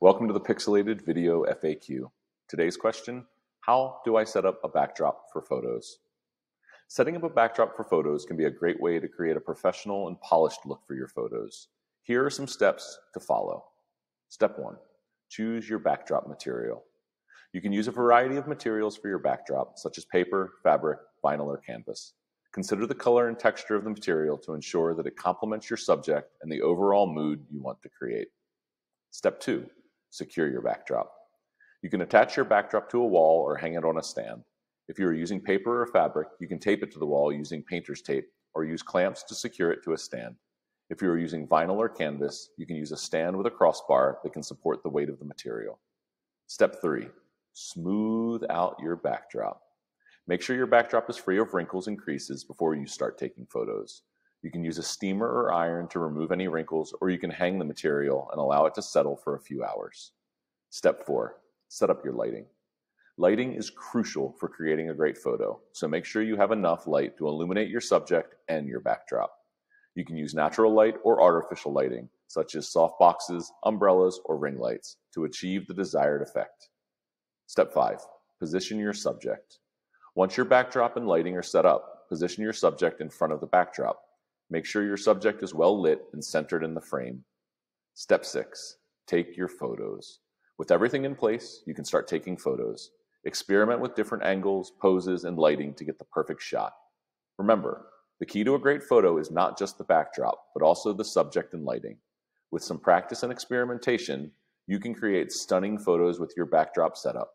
Welcome to the Pixilated Video FAQ. Today's question, how do I set up a backdrop for photos? Setting up a backdrop for photos can be a great way to create a professional and polished look for your photos. Here are some steps to follow. Step one, choose your backdrop material. You can use a variety of materials for your backdrop, such as paper, fabric, vinyl, or canvas. Consider the color and texture of the material to ensure that it complements your subject and the overall mood you want to create. Step two, secure your backdrop. You can attach your backdrop to a wall or hang it on a stand. If you are using paper or fabric, you can tape it to the wall using painter's tape or use clamps to secure it to a stand. If you are using vinyl or canvas, you can use a stand with a crossbar that can support the weight of the material. Step three, smooth out your backdrop. Make sure your backdrop is free of wrinkles and creases before you start taking photos. You can use a steamer or iron to remove any wrinkles, or you can hang the material and allow it to settle for a few hours. Step four, set up your lighting. Lighting is crucial for creating a great photo, so make sure you have enough light to illuminate your subject and your backdrop. You can use natural light or artificial lighting, such as soft boxes, umbrellas, or ring lights, to achieve the desired effect. Step five, position your subject. Once your backdrop and lighting are set up, position your subject in front of the backdrop. Make sure your subject is well lit and centered in the frame. Step six, take your photos. With everything in place, you can start taking photos. Experiment with different angles, poses, and lighting to get the perfect shot. Remember, the key to a great photo is not just the backdrop, but also the subject and lighting. With some practice and experimentation, you can create stunning photos with your backdrop setup.